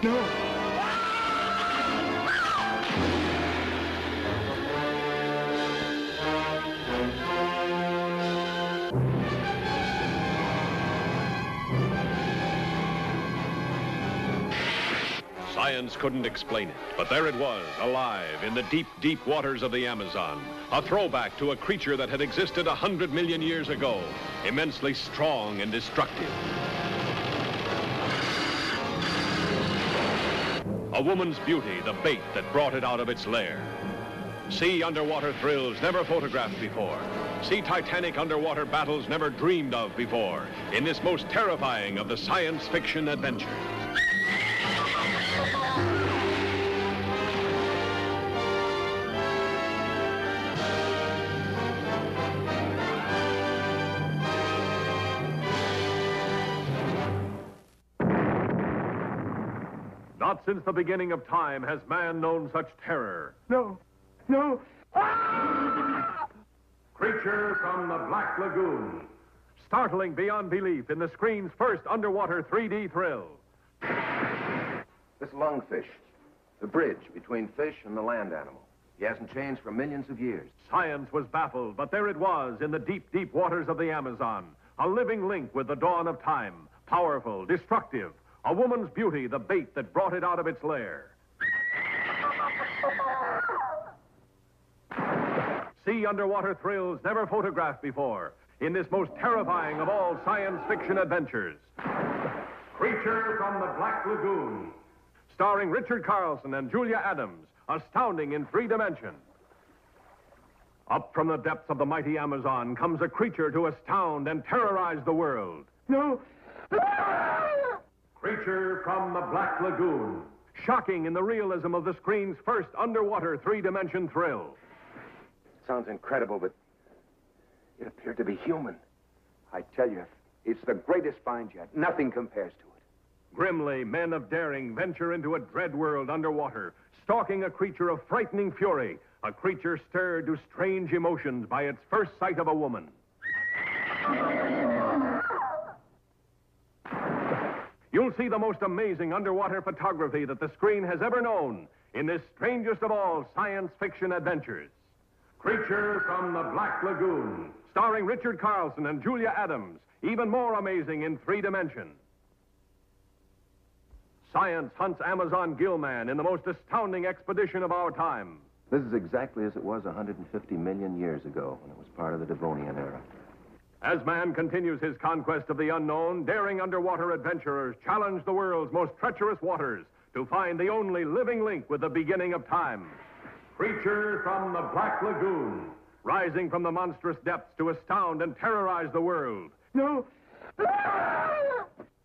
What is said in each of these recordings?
No. Science couldn't explain it, but there it was, alive in the deep, deep waters of the Amazon. A throwback to a creature that had existed a hundred million years ago, immensely strong and destructive. A woman's beauty, the bait that brought it out of its lair. See underwater thrills never photographed before. See titanic underwater battles never dreamed of before in this most terrifying of the science fiction adventures. Not since the beginning of time has man known such terror. No. No. Ah! Creature from the Black Lagoon. Startling beyond belief in the screen's first underwater 3D thrill. This lungfish, the bridge between fish and the land animal. He hasn't changed for millions of years. Science was baffled, but there it was in the deep, deep waters of the Amazon. A living link with the dawn of time. Powerful, destructive. A woman's beauty, the bait that brought it out of its lair. See underwater thrills never photographed before in this most terrifying of all science fiction adventures. Creature from the Black Lagoon. Starring Richard Carlson and Julia Adams, astounding in three dimensions. Up from the depths of the mighty Amazon comes a creature to astound and terrorize the world. No. Creature from the Black Lagoon. Shocking in the realism of the screen's first underwater three dimension thrill. Sounds incredible, but it appeared to be human. I tell you, it's the greatest find yet. Nothing compares to it. Grimly, men of daring venture into a dread world underwater, stalking a creature of frightening fury, a creature stirred to strange emotions by its first sight of a woman. You'll see the most amazing underwater photography that the screen has ever known in this strangest of all science fiction adventures. Creature from the Black Lagoon, starring Richard Carlson and Julia Adams, even more amazing in three dimensions. Science hunts Amazon Gillman in the most astounding expedition of our time. This is exactly as it was 150 million years ago when it was part of the Devonian era. As man continues his conquest of the unknown, daring underwater adventurers challenge the world's most treacherous waters to find the only living link with the beginning of time. Creature from the Black Lagoon, rising from the monstrous depths to astound and terrorize the world. No.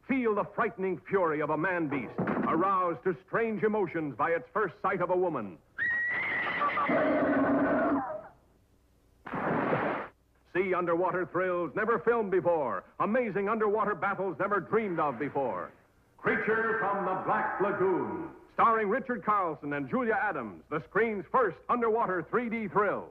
Feel the frightening fury of a man beast, aroused to strange emotions by its first sight of a woman. See underwater thrills never filmed before, amazing underwater battles never dreamed of before. Creature from the Black Lagoon, starring Richard Carlson and Julia Adams, the screen's first underwater 3D thrill.